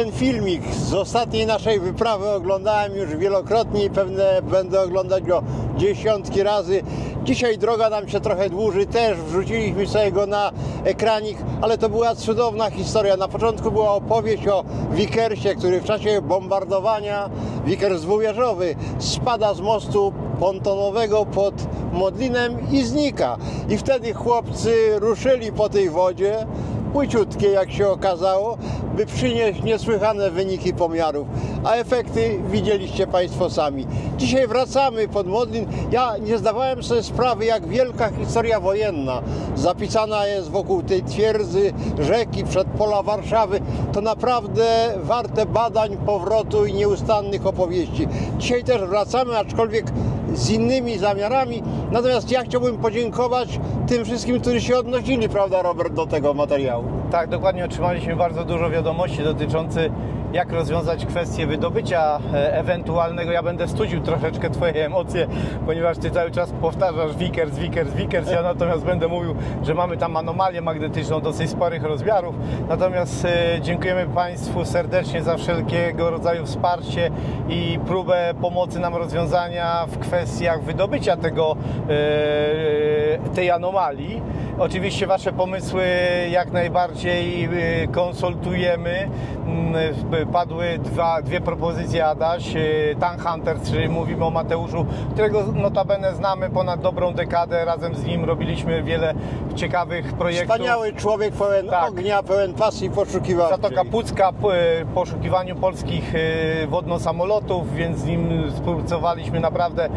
Ten filmik z ostatniej naszej wyprawy oglądałem już wielokrotnie i pewnie będę oglądać go dziesiątki razy. Dzisiaj droga nam się trochę dłuży, też wrzuciliśmy sobie go na ekranik, ale to była cudowna historia. Na początku była opowieść o Wikersie, który w czasie bombardowania, Wikers dwuwieżowy, spada z mostu pontonowego pod Modlinem i znika. I wtedy chłopcy ruszyli po tej wodzie, płyciutkie jak się okazało, by przynieść niesłychane wyniki pomiarów, a efekty widzieliście Państwo sami. Dzisiaj wracamy pod Modlin. Ja nie zdawałem sobie sprawy, jak wielka historia wojenna zapisana jest wokół tej twierdzy, rzeki, przedpola Warszawy. To naprawdę warte badań, powrotu i nieustannych opowieści. Dzisiaj też wracamy, aczkolwiek z innymi zamiarami. Natomiast ja chciałbym podziękować tym wszystkim, którzy się odnosili, prawda, Robert, do tego materiału. Tak, dokładnie otrzymaliśmy bardzo dużo wiadomości dotyczących jak rozwiązać kwestię wydobycia e, ewentualnego. Ja będę studził troszeczkę Twoje emocje, ponieważ Ty cały czas powtarzasz Vickers, Vickers, Vickers. Ja natomiast będę mówił, że mamy tam anomalię magnetyczną dosyć sporych rozmiarów. Natomiast e, dziękujemy Państwu serdecznie za wszelkiego rodzaju wsparcie i próbę pomocy nam rozwiązania w kwestiach wydobycia tego, e, tej anomalii. Oczywiście Wasze pomysły jak najbardziej konsultujemy. Padły dwa, dwie propozycje Adaś, Tank Hunter, czyli mówimy o Mateuszu, którego notabene znamy ponad dobrą dekadę. Razem z nim robiliśmy wiele ciekawych projektów. Wspaniały człowiek, pełen tak. ognia, pełen pasji poszukiwawczej. Zatoka Pucka, poszukiwaniu polskich wodno-samolotów, więc z nim współpracowaliśmy naprawdę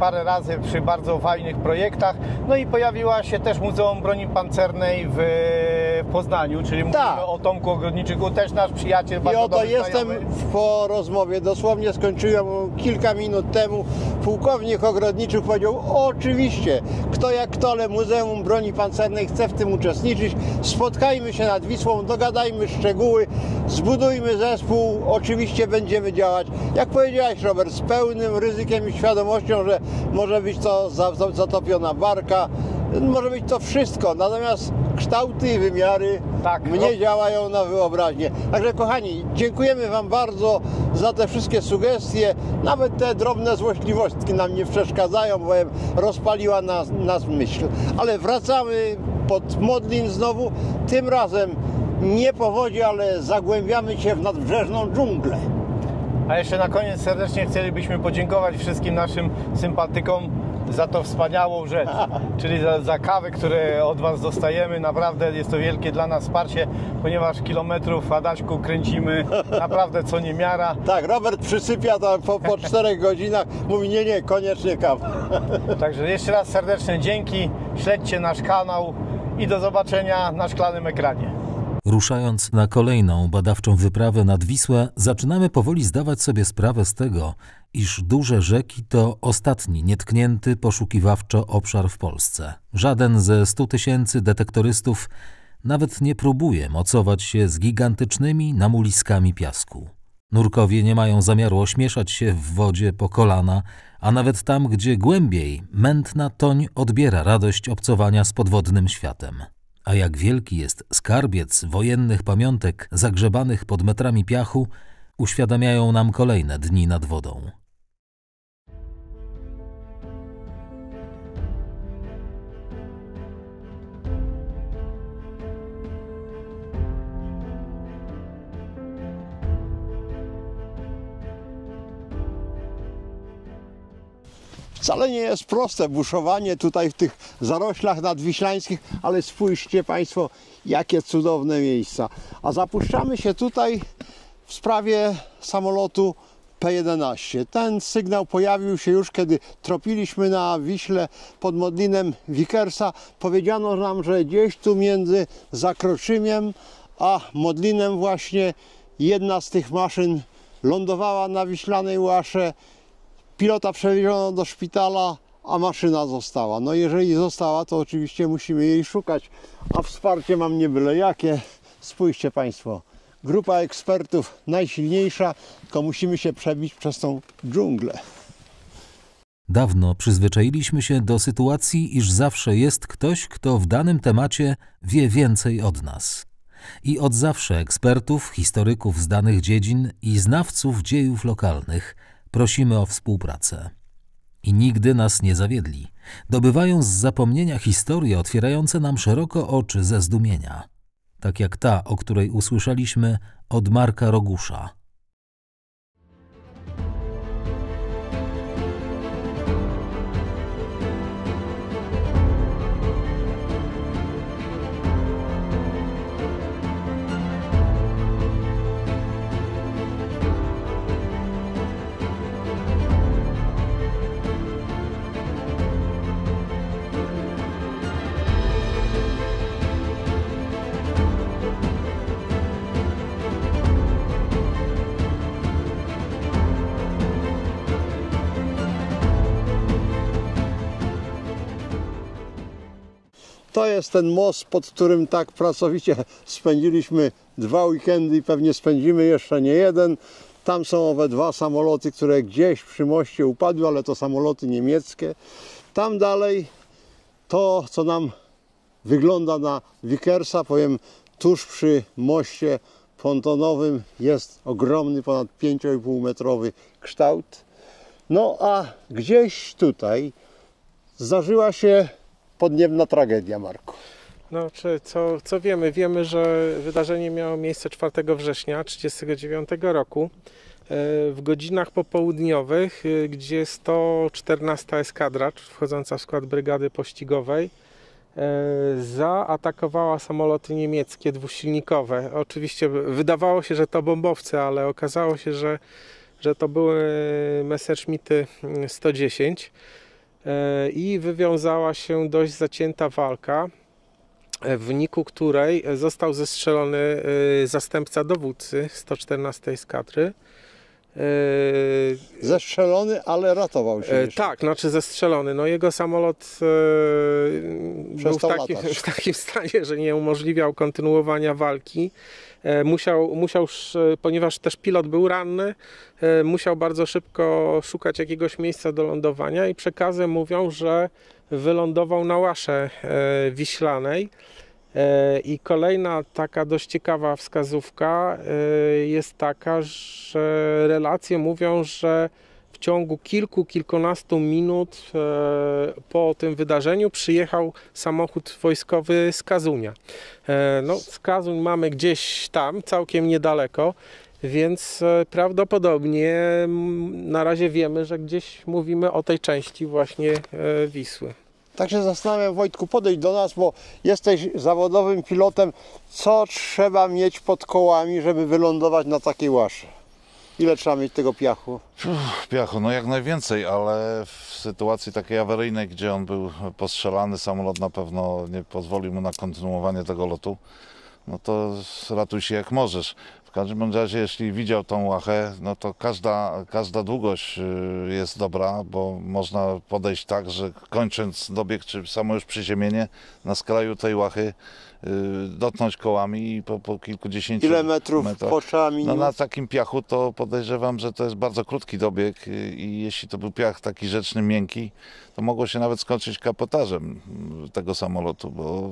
parę razy przy bardzo fajnych projektach. No i pojawiła się też Muzeum Broni Pancernej w Poznaniu, czyli mówimy tak. o Tomku Ogrodniczyku, też nasz przyjaciel, bardzo oto jestem po rozmowie, dosłownie skończyłem kilka minut temu. Pułkownik Ogrodniczych powiedział, oczywiście, kto jak kto, ale Muzeum Broni Pancernej chce w tym uczestniczyć. Spotkajmy się nad Wisłą, dogadajmy szczegóły, zbudujmy zespół, oczywiście będziemy działać. Jak powiedziałeś Robert, z pełnym ryzykiem i świadomością, że może być to zatopiona barka, może być to wszystko, natomiast kształty i wymiary tak, mnie no. działają na wyobraźnię. Także kochani, dziękujemy Wam bardzo za te wszystkie sugestie, nawet te drobne złośliwości nam nie przeszkadzają, bowiem rozpaliła nas, nas myśl. Ale wracamy pod Modlin znowu, tym razem nie po wodzie, ale zagłębiamy się w nadbrzeżną dżunglę. A jeszcze na koniec serdecznie chcielibyśmy podziękować wszystkim naszym sympatykom za to wspaniałą rzecz, czyli za, za kawę, które od Was dostajemy. Naprawdę jest to wielkie dla nas wsparcie, ponieważ kilometrów Adaśku kręcimy naprawdę co niemiara. Tak, Robert przysypia to po, po czterech godzinach, mówi nie, nie, koniecznie kawa. Także jeszcze raz serdeczne dzięki, śledźcie nasz kanał i do zobaczenia na szklanym ekranie. Ruszając na kolejną badawczą wyprawę nad Wisłę, zaczynamy powoli zdawać sobie sprawę z tego, iż duże rzeki to ostatni nietknięty poszukiwawczo obszar w Polsce. Żaden ze stu tysięcy detektorystów nawet nie próbuje mocować się z gigantycznymi namuliskami piasku. Nurkowie nie mają zamiaru ośmieszać się w wodzie po kolana, a nawet tam, gdzie głębiej, mętna toń odbiera radość obcowania z podwodnym światem. A jak wielki jest skarbiec wojennych pamiątek zagrzebanych pod metrami piachu, uświadamiają nam kolejne dni nad wodą. Wcale nie jest proste buszowanie tutaj w tych zaroślach nadwiślańskich, ale spójrzcie Państwo, jakie cudowne miejsca. A zapuszczamy się tutaj w sprawie samolotu P-11. Ten sygnał pojawił się już, kiedy tropiliśmy na Wiśle pod Modlinem Wickersa. Powiedziano nam, że gdzieś tu między Zakroczymiem a Modlinem właśnie jedna z tych maszyn lądowała na Wiślanej Łasze Pilota przewieziono do szpitala, a maszyna została. No jeżeli została, to oczywiście musimy jej szukać, a wsparcie mam nie byle jakie. Spójrzcie Państwo, grupa ekspertów najsilniejsza, tylko musimy się przebić przez tą dżunglę. Dawno przyzwyczailiśmy się do sytuacji, iż zawsze jest ktoś, kto w danym temacie wie więcej od nas. I od zawsze ekspertów, historyków z danych dziedzin i znawców dziejów lokalnych prosimy o współpracę. I nigdy nas nie zawiedli. Dobywają z zapomnienia historie otwierające nam szeroko oczy ze zdumienia. Tak jak ta, o której usłyszeliśmy od Marka Rogusza. To jest ten most, pod którym tak pracowicie spędziliśmy dwa weekendy i pewnie spędzimy jeszcze nie jeden. Tam są owe dwa samoloty, które gdzieś przy moście upadły, ale to samoloty niemieckie. Tam dalej to, co nam wygląda na Vickersa, powiem tuż przy moście pontonowym jest ogromny, ponad 5,5 metrowy kształt. No a gdzieś tutaj zdarzyła się podniebna tragedia, Marku. No, czy co, co wiemy? Wiemy, że wydarzenie miało miejsce 4 września 1939 roku e, w godzinach popołudniowych, e, gdzie 114 eskadra, wchodząca w skład brygady pościgowej, e, zaatakowała samoloty niemieckie dwusilnikowe. Oczywiście wydawało się, że to bombowce, ale okazało się, że, że to były Messerschmitty 110 i wywiązała się dość zacięta walka, w wyniku której został zestrzelony zastępca dowódcy 114 eskadry. Zestrzelony, ale ratował się. E, jeszcze. Tak, znaczy zestrzelony. No jego samolot e, był w w takim stanie, że nie umożliwiał kontynuowania walki. E, Musiał, musiał, sz- ponieważ też pilot był ranny, e, musiał bardzo szybko szukać jakiegoś miejsca do lądowania i przekazy mówią, że wylądował na łasze e, wiślanej. E, I kolejna taka dość ciekawa wskazówka e, jest taka, że relacje mówią, że w ciągu kilku, kilkunastu minut e, po tym wydarzeniu przyjechał samochód wojskowy z Kazunia. No, z Kazuń mamy gdzieś tam, całkiem niedaleko, więc prawdopodobnie na razie wiemy, że gdzieś mówimy o tej części właśnie Wisły. Tak się zastanawiam, Wojtku, podejdź do nas, bo jesteś zawodowym pilotem. Co trzeba mieć pod kołami, żeby wylądować na takiej łasze? Ile trzeba mieć tego piachu? Uff, Piachu, no jak najwięcej, ale w sytuacji takiej awaryjnej, gdzie on był postrzelany, samolot na pewno nie pozwolił mu na kontynuowanie tego lotu, no to ratuj się jak możesz. W każdym razie, jeśli widział tą łachę, no to każda, każda długość y, jest dobra, bo można podejść tak, że kończąc dobieg, czy samo już przyziemienie, na skraju tej łachy y, dotknąć kołami i po, po kilkudziesięciu Ile metrów metrach. potrzeba no na takim piachu to podejrzewam, że to jest bardzo krótki dobieg y, i jeśli to był piach taki rzeczny, miękki, to mogło się nawet skończyć kapotażem tego samolotu, bo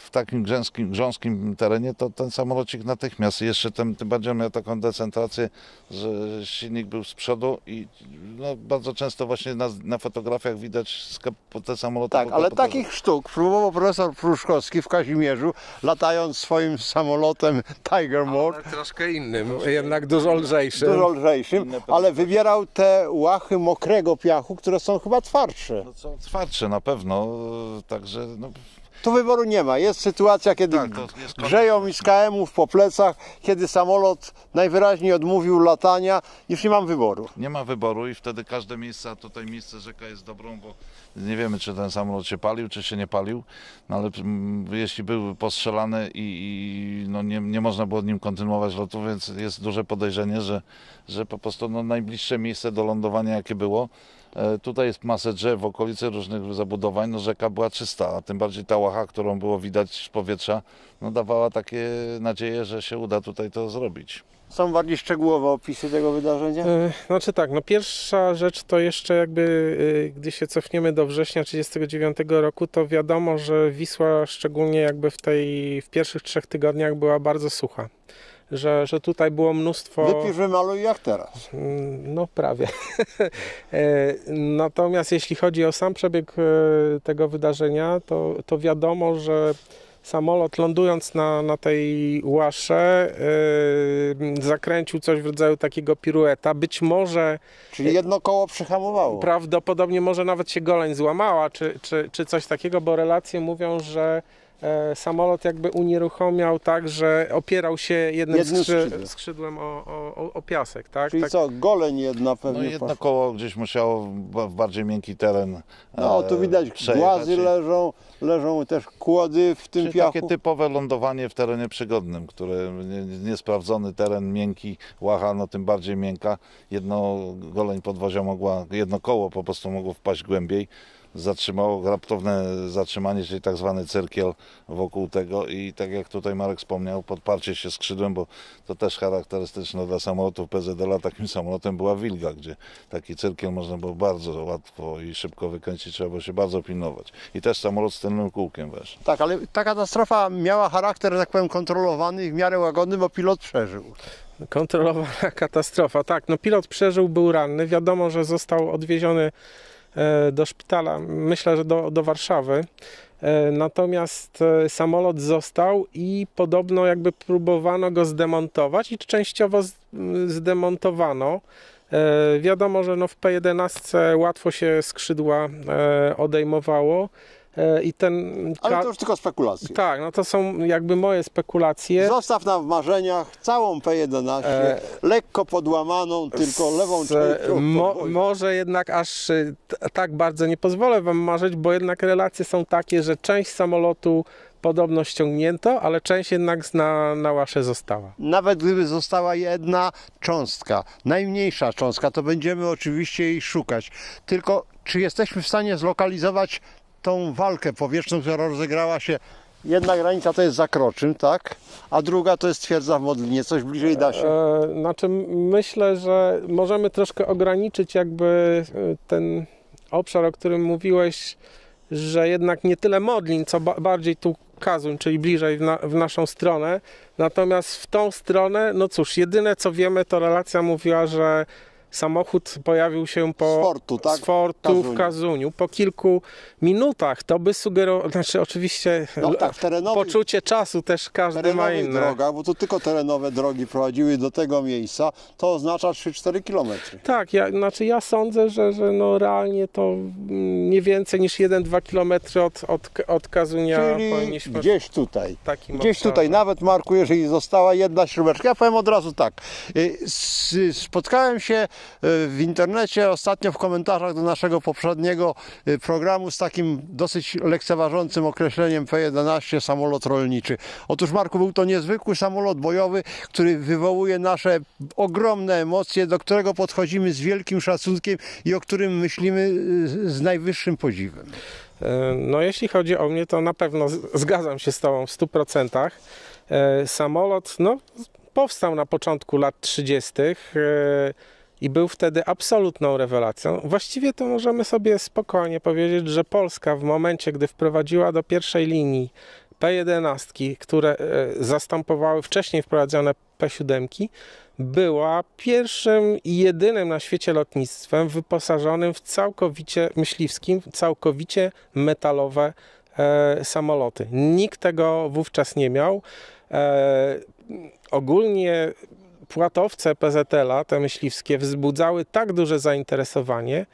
w takim grząskim, grząskim terenie to ten samolocik natychmiast, jeszcze tym, tym bardziej miał taką decentrację, że silnik był z przodu i no, bardzo często właśnie na, na fotografiach widać te samoloty Tak, ale takich sztuk próbował profesor Pruszkowski w Kazimierzu, latając swoim samolotem Tiger Mode, troszkę innym, jednak dużo lżejszym. dużo lżejszym, ale wybierał te łachy mokrego piachu, które są chyba twardsze. No, są twardsze na pewno, także no, Tu wyboru nie ma. Jest sytuacja, kiedy Tak, jest grzeją mi z KM-ów po plecach, kiedy samolot najwyraźniej odmówił latania, już nie mam wyboru. Nie ma wyboru i wtedy każde miejsce, a tutaj miejsce rzeka jest dobrą, bo nie wiemy, czy ten samolot się palił, czy się nie palił, no ale mm, jeśli był postrzelany i, i no nie, nie można było nim kontynuować lotu, więc jest duże podejrzenie, że, że po prostu no najbliższe miejsce do lądowania, jakie było, Tutaj jest masę drzew w okolicy różnych zabudowań, no rzeka była czysta, a tym bardziej ta łacha, którą było widać z powietrza, no dawała takie nadzieje, że się uda tutaj to zrobić. Są bardziej szczegółowe opisy tego wydarzenia? E, Znaczy tak, no pierwsza rzecz to jeszcze jakby, e, gdy się cofniemy do września 1939 roku, to wiadomo, że Wisła szczególnie jakby w tej, w pierwszych trzech tygodniach była bardzo sucha. Że, że tutaj było mnóstwo... Wypisz, wymaluj jak teraz. Mm, No prawie. E, Natomiast jeśli chodzi o sam przebieg e, tego wydarzenia, to, to wiadomo, że samolot lądując na, na tej łasze e, zakręcił coś w rodzaju takiego pirueta. Być może Czyli jedno koło przyhamowało. prawdopodobnie może nawet się goleń złamała, czy, czy, czy coś takiego, bo relacje mówią, że samolot jakby unieruchomiał tak, że opierał się jednym, Jednym skrzy, skrzydłem. skrzydłem o, o, o- piasek, tak? Czyli tak co, goleń jedna No pewnie jedno poszła. koło gdzieś musiało w bardziej miękki teren No e, tu widać przejechać głazy leżą, leżą też kłody w tym Czyli piachu. takie typowe lądowanie w terenie przygodnym, które nie- niesprawdzony teren, miękki, łacha, no tym bardziej miękka. Jedno goleń podwozia mogła, jedno koło po prostu mogło wpaść głębiej. Zatrzymało raptowne zatrzymanie, czyli tak zwany cyrkiel wokół tego i tak jak tutaj Marek wspomniał, podparcie się skrzydłem, bo to też charakterystyczne dla samolotów PZL-a, takim samolotem była Wilga, gdzie taki cyrkiel można było bardzo łatwo i szybko wykręcić, trzeba było się bardzo pilnować. I też samolot z tylnym kółkiem weszł. Tak, ale ta katastrofa miała charakter, tak powiem, kontrolowany i w miarę łagodny, bo pilot przeżył. Kontrolowana katastrofa. Tak, no pilot przeżył, był ranny. Wiadomo, że został odwieziony do szpitala, myślę, że do, do Warszawy. E, Natomiast e, samolot został i podobno jakby próbowano go zdemontować i częściowo z- m, zdemontowano. E, Wiadomo, że no w P11 łatwo się skrzydła e, odejmowało e, i ten... Ale to już tylko spekulacje. Tak, no to są jakby moje spekulacje. Zostaw nam w marzeniach całą P11, E, lekko podłamaną, tylko lewą Z- częścią. mo, może jednak aż t- tak bardzo nie pozwolę Wam marzyć, bo jednak relacje są takie, że część samolotu podobno ściągnięto, ale część jednak na, na łasze została. Nawet gdyby została jedna cząstka, najmniejsza cząstka, to będziemy oczywiście jej szukać. Tylko czy jesteśmy w stanie zlokalizować tą walkę powietrzną, która rozegrała się Jedna granica to jest Zakroczym, tak? A druga to jest twierdza w Modlinie. Coś bliżej da się. E, znaczy myślę, że możemy troszkę ograniczyć jakby e, ten obszar, o którym mówiłeś, że jednak nie tyle Modlin, co ba- bardziej tu Kazuń, czyli bliżej w, na, w naszą stronę. Natomiast w tą stronę, no cóż, jedyne co wiemy, to relacja mówiła, że samochód pojawił się po Z Fortu, tak? z Fortu w Kazuniu. Kazuniu. Po kilku minutach to by sugerowało, znaczy oczywiście No tak, w terenowych, poczucie czasu też każdy ma inne. drogach, bo to tylko terenowe drogi prowadziły do tego miejsca, to oznacza 3-4 kilometry. Tak, ja, znaczy ja sądzę, że, że no realnie to mm, nie więcej niż 1-2 km od, od, od Kazunia Czyli powinniśmy gdzieś tutaj. Gdzieś obszarze. tutaj, nawet Marku, jeżeli została jedna śrubeczka, ja powiem od razu tak. y, Spotkałem się w internecie ostatnio w komentarzach do naszego poprzedniego y, programu z takim dosyć lekceważącym określeniem P11 samolot rolniczy. Otóż Marku, był to niezwykły samolot bojowy, który wywołuje nasze ogromne emocje, do którego podchodzimy z wielkim szacunkiem i o którym myślimy y, z najwyższym podziwem. E, No jeśli chodzi o mnie, to na pewno zgadzam się z Tobą w 100%. E, Samolot no, powstał na początku lat 30. i był wtedy absolutną rewelacją. Właściwie to możemy sobie spokojnie powiedzieć, że Polska w momencie, gdy wprowadziła do pierwszej linii P11, które e, zastępowały wcześniej wprowadzone P7, była pierwszym i jedynym na świecie lotnictwem wyposażonym w całkowicie myśliwskim, całkowicie metalowe e, samoloty. Nikt tego wówczas nie miał. E, ogólnie płatowce PZL-a, te myśliwskie, wzbudzały tak duże zainteresowanie,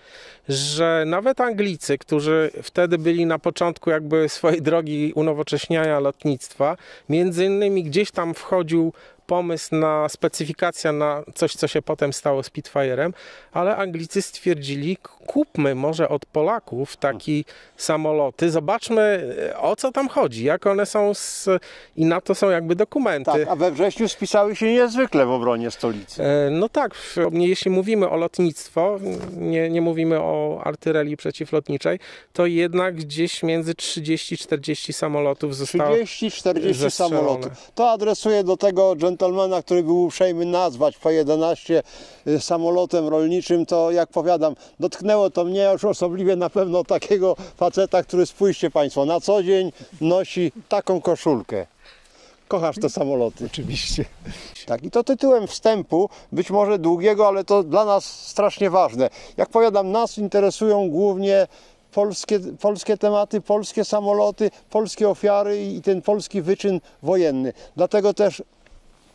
że nawet Anglicy, którzy wtedy byli na początku jakby swojej drogi unowocześniania lotnictwa, między innymi gdzieś tam wchodził pomysł na specyfikacja na coś, co się potem stało Spitfire'em, ale Anglicy stwierdzili, kupmy może od Polaków takie samoloty, zobaczmy e, o co tam chodzi, jak one są z... i na to są jakby dokumenty. Tak, a we wrześniu spisały się niezwykle w obronie stolicy. E, No tak, jeśli mówimy o lotnictwo, nie, nie mówimy o artylerii przeciwlotniczej, to jednak gdzieś między 30-40 samolotów zostało. 30-40 zestrzelone. samolotów. To adresuję do tego dżentelmena, który był uprzejmy nazwać P-11 y, samolotem rolniczym, to jak powiadam, dotknęło to mnie już osobliwie na pewno takiego faceta, który spójrzcie Państwo, na co dzień nosi taką koszulkę. Kochasz te samoloty. Oczywiście. Tak, i to tytułem wstępu, być może długiego, ale to dla nas strasznie ważne. Jak powiadam, nas interesują głównie polskie, polskie tematy, polskie samoloty, polskie ofiary i ten polski wyczyn wojenny. Dlatego też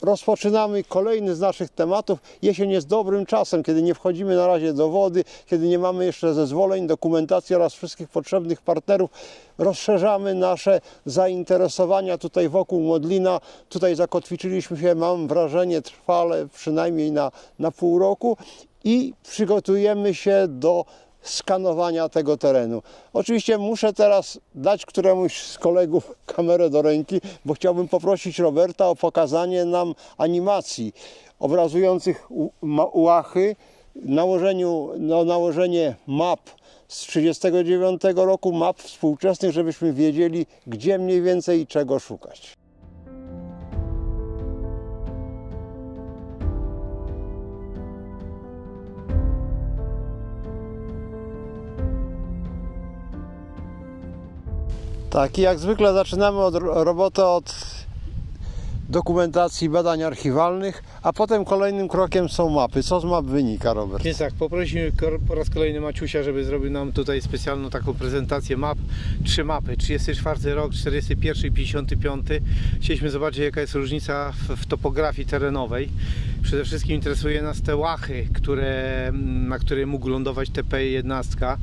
rozpoczynamy kolejny z naszych tematów. Jesień jest dobrym czasem, kiedy nie wchodzimy na razie do wody, kiedy nie mamy jeszcze zezwoleń, dokumentacji oraz wszystkich potrzebnych partnerów. Rozszerzamy nasze zainteresowania tutaj wokół Modlina. Tutaj zakotwiczyliśmy się, mam wrażenie, trwale przynajmniej na, na pół roku i przygotujemy się do skanowania tego terenu. Oczywiście muszę teraz dać któremuś z kolegów kamerę do ręki, bo chciałbym poprosić Roberta o pokazanie nam animacji obrazujących łachy, nałożeniu, no, nałożenie map z 1939 roku, map współczesnych, żebyśmy wiedzieli, gdzie mniej więcej i czego szukać. Tak, i jak zwykle zaczynamy od od dokumentacji badań archiwalnych, a potem kolejnym krokiem są mapy. Co z map wynika, Robert? Więc tak, poprosimy po raz kolejny Maciusia, żeby zrobił nam tutaj specjalną taką prezentację map. Trzy mapy, 34 rok, 41 i 55. Chcieliśmy zobaczyć jaka jest różnica w, w topografii terenowej. Przede wszystkim interesuje nas te łachy, które, na które mógł lądować TP-11.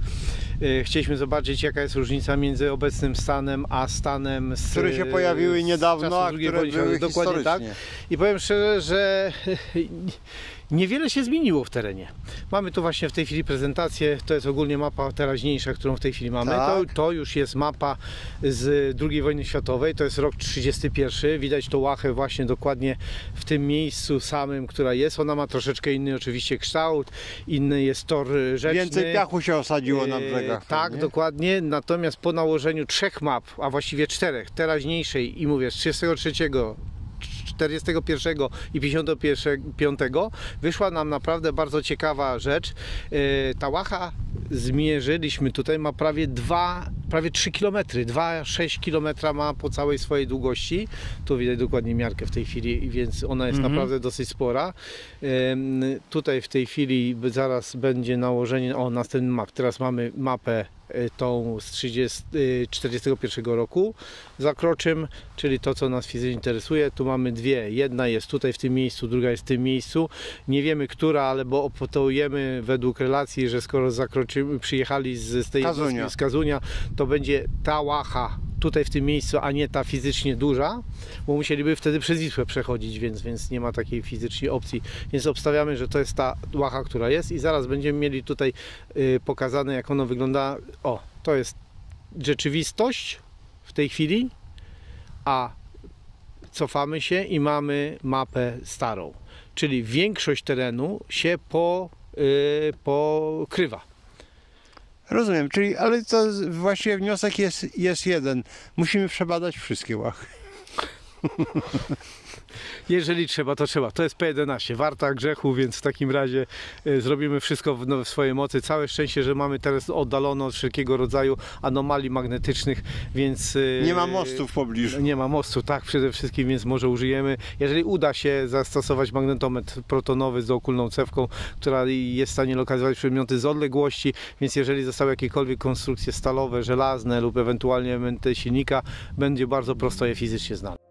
E, Chcieliśmy zobaczyć jaka jest różnica między obecnym stanem a stanem z, Które się pojawiły niedawno, a które były Dokładnie tak. I powiem szczerze, że niewiele się zmieniło w terenie. Mamy tu właśnie w tej chwili prezentację, to jest ogólnie mapa teraźniejsza, którą w tej chwili mamy. Tak. To, to już jest mapa z II wojny światowej, to jest rok 31. Widać tą łachę właśnie dokładnie w tym miejscu samym, która jest. Ona ma troszeczkę inny oczywiście kształt, inny jest tor rzeczny. Więcej piachu się osadziło na E, brzegach. Tak, nie? dokładnie. Natomiast po nałożeniu trzech map, a właściwie czterech, teraźniejszej i mówię z 33, 41 i 55 wyszła nam naprawdę bardzo ciekawa rzecz. E, Ta łacha zmierzyliśmy tutaj ma prawie 2, prawie 3 km, 2,6 km ma po całej swojej długości. Tu widać dokładnie miarkę w tej chwili, więc ona jest naprawdę dosyć spora. Tutaj w tej chwili zaraz będzie nałożenie, o następny map. Teraz mamy mapę tą z 30, e, 41 roku zakroczym, czyli to co nas fizycznie interesuje. Tu mamy dwie. Jedna jest tutaj w tym miejscu, druga jest w tym miejscu. Nie wiemy która, ale bo opotołujemy według relacji, że skoro zakroczymy, przyjechali z, z tej Kazunia. z Kazunia, to będzie ta łacha tutaj w tym miejscu, a nie ta fizycznie duża, bo musieliby wtedy przez Wisłę przechodzić, więc, więc nie ma takiej fizycznie opcji. Więc obstawiamy, że to jest ta łacha, która jest i zaraz będziemy mieli tutaj y, pokazane, jak ono wygląda. O, to jest rzeczywistość w tej chwili, a cofamy się i mamy mapę starą. Czyli większość terenu się po, y, pokrywa. Rozumiem, czyli, ale to właściwie wniosek jest, jest jeden. Musimy przebadać wszystkie łachy. Jeżeli trzeba, to trzeba. To jest P11, warta grzechu, więc w takim razie y, zrobimy wszystko w, no, w swojej mocy. Całe szczęście, że mamy teraz oddalono od wszelkiego rodzaju anomalii magnetycznych, więc... y, Nie ma mostu w pobliżu. Nie ma mostu, tak, przede wszystkim, więc może użyjemy. Jeżeli uda się zastosować magnetometr protonowy z okulną cewką, która jest w stanie lokalizować przedmioty z odległości, więc jeżeli zostały jakiekolwiek konstrukcje stalowe, żelazne lub ewentualnie elementy silnika, będzie bardzo prosto je fizycznie znaleźć.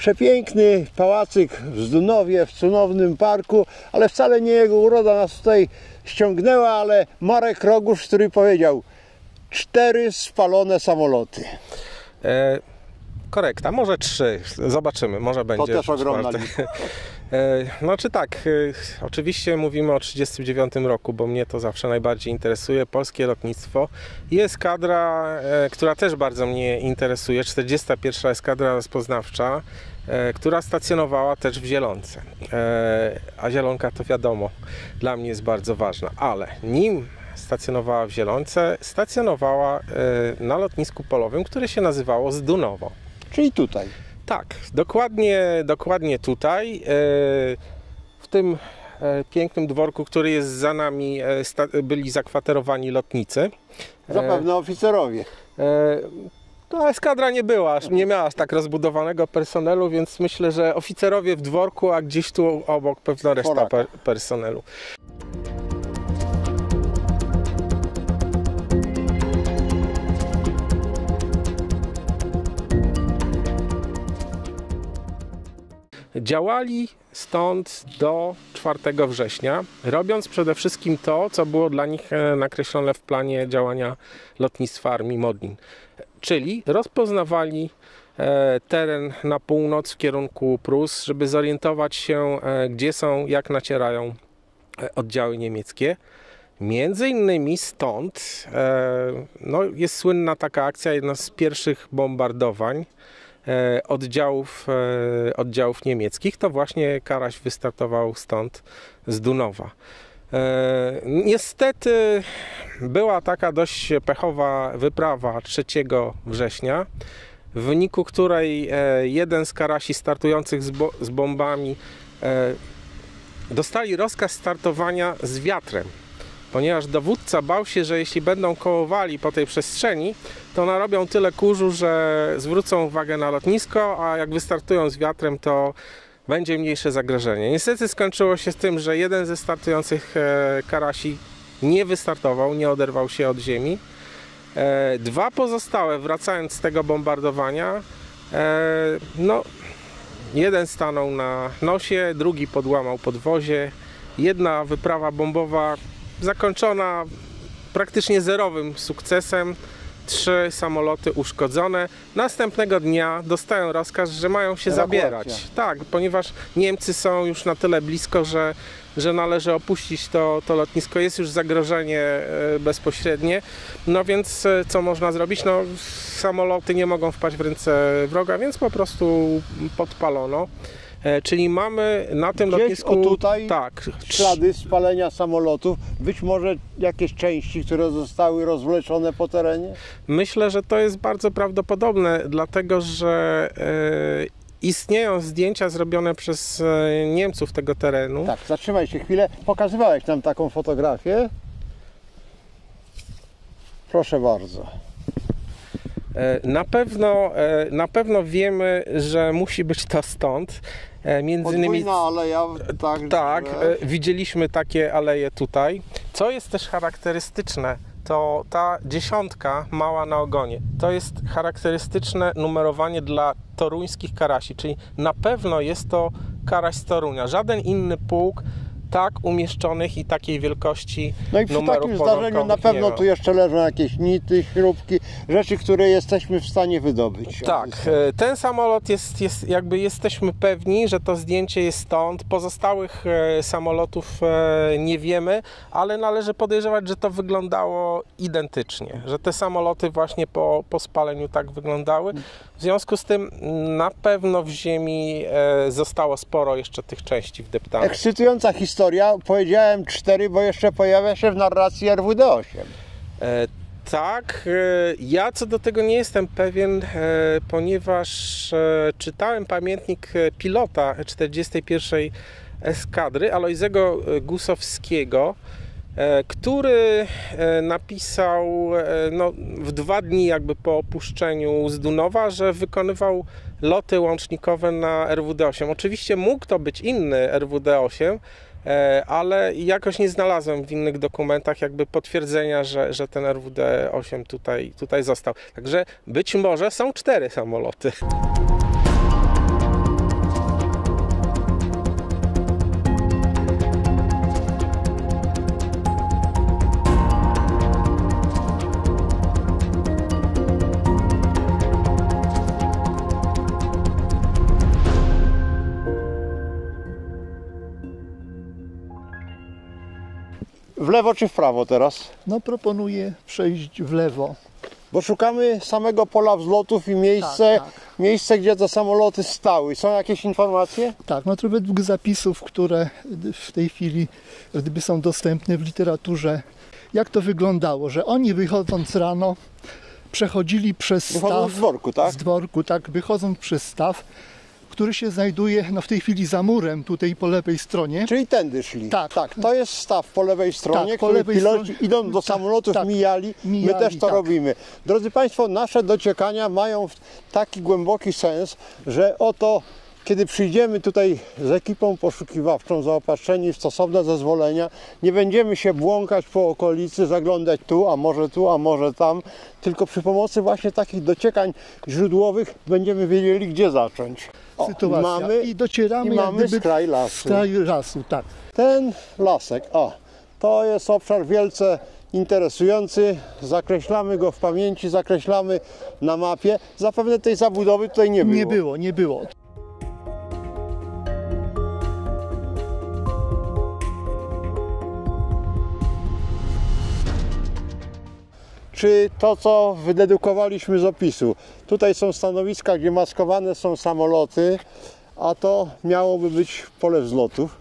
Przepiękny pałacyk w Zdunowie, w cudownym parku, ale wcale nie jego uroda nas tutaj ściągnęła, ale Marek Rogusz, który powiedział cztery spalone samoloty. E, korekta, może trzy. Zobaczymy, może będzie. też ogromna liczba. E, Znaczy tak, e, oczywiście mówimy o 1939 roku, bo mnie to zawsze najbardziej interesuje, polskie lotnictwo. Jest kadra, e, która też bardzo mnie interesuje, 41. eskadra rozpoznawcza, która stacjonowała też w Zielonce. E, A Zielonka to wiadomo, dla mnie jest bardzo ważna, ale nim stacjonowała w Zielonce, stacjonowała e, na lotnisku polowym, które się nazywało Zdunowo. Czyli tutaj. Tak, dokładnie, dokładnie tutaj, e, w tym e, pięknym dworku, który jest za nami, e, byli zakwaterowani lotnicy. Zapewne oficerowie. E, Ta eskadra nie była, nie miała aż tak rozbudowanego personelu, więc myślę, że oficerowie w dworku, a gdzieś tu obok pewno reszta per, personelu. Działali stąd do 4 września, robiąc przede wszystkim to, co było dla nich e, nakreślone w planie działania lotnictwa Armii Modlin. Czyli rozpoznawali e, teren na północ w kierunku Prus, żeby zorientować się, e, gdzie są, jak nacierają e, oddziały niemieckie. Między innymi stąd no, jest słynna taka akcja, jedna z pierwszych bombardowań oddziałów, oddziałów niemieckich. To właśnie Karaś wystartował stąd z Dunowa. E, Niestety była taka dość pechowa wyprawa 3 września, w wyniku której e, jeden z karasi startujących z, bo- z bombami e, dostali rozkaz startowania z wiatrem, ponieważ dowódca bał się, że jeśli będą kołowali po tej przestrzeni, to narobią tyle kurzu, że zwrócą uwagę na lotnisko, a jak wystartują z wiatrem, to będzie mniejsze zagrożenie. Niestety skończyło się z tym, że jeden ze startujących e, karasi nie wystartował, nie oderwał się od ziemi. E, Dwa pozostałe, wracając z tego bombardowania, e, no, jeden stanął na nosie, drugi podłamał podwozie. Jedna wyprawa bombowa zakończona praktycznie zerowym sukcesem. Trzy samoloty uszkodzone. Następnego dnia dostają rozkaz, że mają się Ewakuacja. zabierać. Tak, ponieważ Niemcy są już na tyle blisko, że, że należy opuścić to, to lotnisko. Jest już zagrożenie e, bezpośrednie. No więc e, co można zrobić? No, samoloty nie mogą wpaść w ręce wroga, więc po prostu podpalono. E, Czyli mamy na tym Gdzieś lotnisku o tutaj tak, Ślady spalenia samolotów, być może jakieś części, które zostały rozwleczone po terenie. Myślę, że to jest bardzo prawdopodobne, dlatego że e, istnieją zdjęcia zrobione przez e, Niemców tego terenu. Tak, zatrzymaj się chwilę. Pokazywałeś nam taką fotografię. Proszę bardzo. E, Na pewno, e, na pewno wiemy, że musi być to stąd. E, Między innymi aleja, tak. Tak, widzieliśmy takie aleje tutaj. Co jest też charakterystyczne, to ta dziesiątka mała na ogonie. To jest charakterystyczne numerowanie dla toruńskich karasi, czyli na pewno jest to karaś z Torunia. Żaden inny pułk tak umieszczonych i takiej wielkości No i przy takim zdarzeniu na pewno tu jeszcze leżą jakieś nity, śrubki, rzeczy, które jesteśmy w stanie wydobyć. Tak, e, ten samolot jest, jest, jakby jesteśmy pewni, że to zdjęcie jest stąd. Pozostałych e, samolotów e, nie wiemy, ale należy podejrzewać, że to wyglądało identycznie, że te samoloty właśnie po, po spaleniu tak wyglądały. W związku z tym na pewno w ziemi zostało sporo jeszcze tych części wdeptanych. Ekscytująca historia. Powiedziałem cztery, bo jeszcze pojawia się w narracji RWD-8. E, tak, e, ja co do tego nie jestem pewien, e, ponieważ e, czytałem pamiętnik e, pilota 41 eskadry Alojzego e, Gusowskiego, który napisał no, w dwa dni jakby po opuszczeniu z Dunowa, że wykonywał loty łącznikowe na RWD-8. Oczywiście mógł to być inny RWD-8, E, ale jakoś nie znalazłem w innych dokumentach jakby potwierdzenia, że, że ten RWD-8 tutaj, tutaj został. Także być może są cztery samoloty. Lewo czy w prawo teraz? No proponuję przejść w lewo. Bo szukamy samego pola wzlotów i miejsce, Tak, tak. miejsce gdzie te samoloty stały. Są jakieś informacje? Tak, no to według zapisów, które w tej chwili gdyby są dostępne w literaturze, jak to wyglądało, że oni wychodząc rano przechodzili przez Wychodzą staw z dworku, tak? z dworku, tak, wychodząc przez staw, który się znajduje no, w tej chwili za murem tutaj po lewej stronie. Czyli tędy szli. Tak. tak. To jest staw po lewej stronie, Tak, po lewej piloci stronie. idąc do samolotów tak. mijali. My Mijali, też to tak. robimy. Drodzy Państwo, nasze dociekania mają taki głęboki sens, że oto kiedy przyjdziemy tutaj z ekipą poszukiwawczą zaopatrzeni w stosowne zezwolenia, nie będziemy się błąkać po okolicy, zaglądać tu, a może tu, a może tam, tylko przy pomocy właśnie takich dociekań źródłowych będziemy wiedzieli, gdzie zacząć. O, Sytuacja. Mamy, I docieramy i jak mamy gdyby skraj lasu. skraj lasu, tak. Ten lasek, o, to jest obszar wielce interesujący. Zakreślamy go w pamięci, zakreślamy na mapie. Zapewne tej zabudowy tutaj nie było. Nie było, nie było. Czy to, co wydedukowaliśmy z opisu, tutaj są stanowiska, gdzie maskowane są samoloty, a to miałoby być pole wzlotów.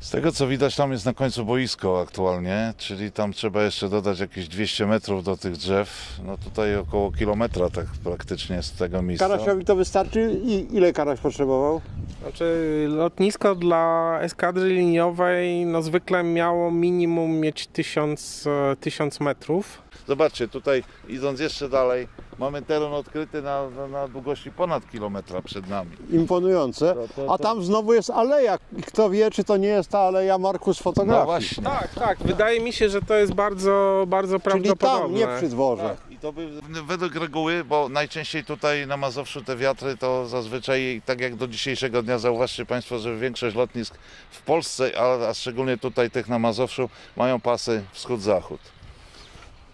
Z tego co widać, tam jest na końcu boisko aktualnie, czyli tam trzeba jeszcze dodać jakieś 200 metrów do tych drzew. No tutaj około kilometra tak praktycznie z tego miejsca. Karasiowi to wystarczy? I ile Karaś potrzebował? Znaczy, lotnisko dla eskadry liniowej no, zwykle miało minimum mieć 1000, e, 1000 metrów. Zobaczcie, tutaj idąc jeszcze dalej, mamy teren odkryty na, na, na długości ponad kilometra przed nami. Imponujące. To- to- A to- tam znowu jest aleja. Kto wie, czy to nie jest ta aleja Marku z fotografii? No właśnie. Tak, tak. Wydaje mi się, że to jest bardzo, bardzo Czyli tam, prawdopodobne. nie przy dworze. Tak, i to by według reguły, bo najczęściej tutaj na Mazowszu te wiatry to zazwyczaj, tak jak do dzisiejszego dnia zauważcie Państwo, że większość lotnisk w Polsce, a, a szczególnie tutaj tych na Mazowszu, mają pasy wschód-zachód.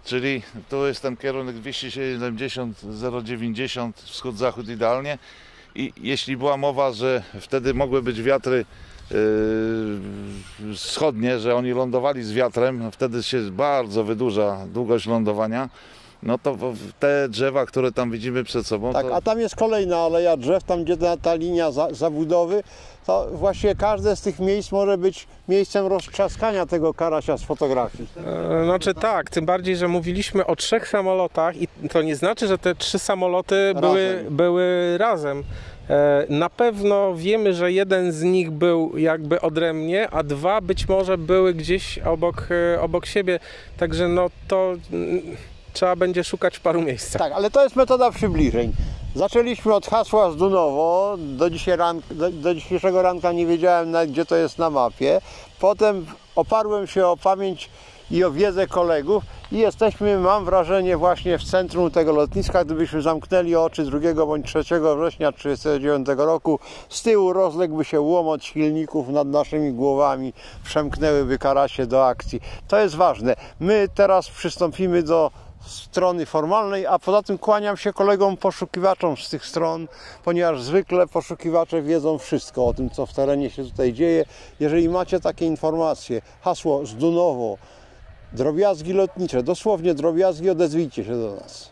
Czyli tu jest ten kierunek 270, 090, wschód-zachód idealnie. I jeśli była mowa, że wtedy mogły być wiatry yy, wschodnie, że oni lądowali z wiatrem, wtedy się bardzo wydłuża długość lądowania, no to te drzewa, które tam widzimy przed sobą, Tak, to a tam jest kolejna aleja drzew, tam gdzie ta, ta linia za, zabudowy, to właśnie każde z tych miejsc może być miejscem roztrzaskania tego karasia z fotografii. E, Znaczy tak, tym bardziej, że mówiliśmy o trzech samolotach i to nie znaczy, że te trzy samoloty były, Razem. były razem. E, Na pewno wiemy, że jeden z nich był jakby odrębnie, a dwa być może były gdzieś obok, e, obok siebie. Także no to mm, trzeba będzie szukać w paru miejscach. Tak, ale to jest metoda przybliżeń. Zaczęliśmy od hasła z Dunowo, do, dzisiaj ran, do, do dzisiejszego ranka nie wiedziałem nawet gdzie to jest na mapie. Potem oparłem się o pamięć i o wiedzę kolegów i jesteśmy, mam wrażenie, właśnie w centrum tego lotniska. Gdybyśmy zamknęli oczy 2 bądź 3 września 1939 roku, z tyłu rozległby się łomot silników nad naszymi głowami, przemknęłyby karasie do akcji. To jest ważne. My teraz przystąpimy do strony formalnej, a poza tym kłaniam się kolegom poszukiwaczom z tych stron, ponieważ zwykle poszukiwacze wiedzą wszystko o tym, co w terenie się tutaj dzieje. Jeżeli macie takie informacje, hasło z Dunowo, drobiazgi lotnicze, dosłownie drobiazgi, odezwijcie się do nas.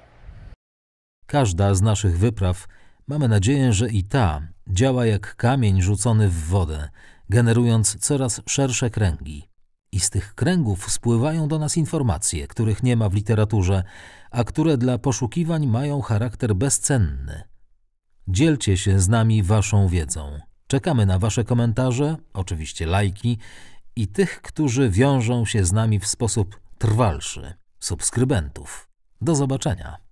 Każda z naszych wypraw, mamy nadzieję, że i ta działa jak kamień rzucony w wodę, generując coraz szersze kręgi. I z tych kręgów spływają do nas informacje, których nie ma w literaturze, a które dla poszukiwań mają charakter bezcenny. Dzielcie się z nami waszą wiedzą. Czekamy na wasze komentarze, oczywiście lajki i tych, którzy wiążą się z nami w sposób trwalszy, subskrybentów. Do zobaczenia.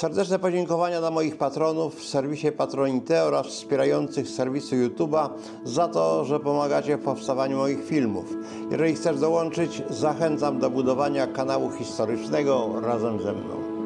Serdeczne podziękowania dla moich patronów w serwisie Patronite oraz wspierających serwisu YouTube'a za to, że pomagacie w powstawaniu moich filmów. Jeżeli chcesz dołączyć, zachęcam do budowania kanału historycznego razem ze mną.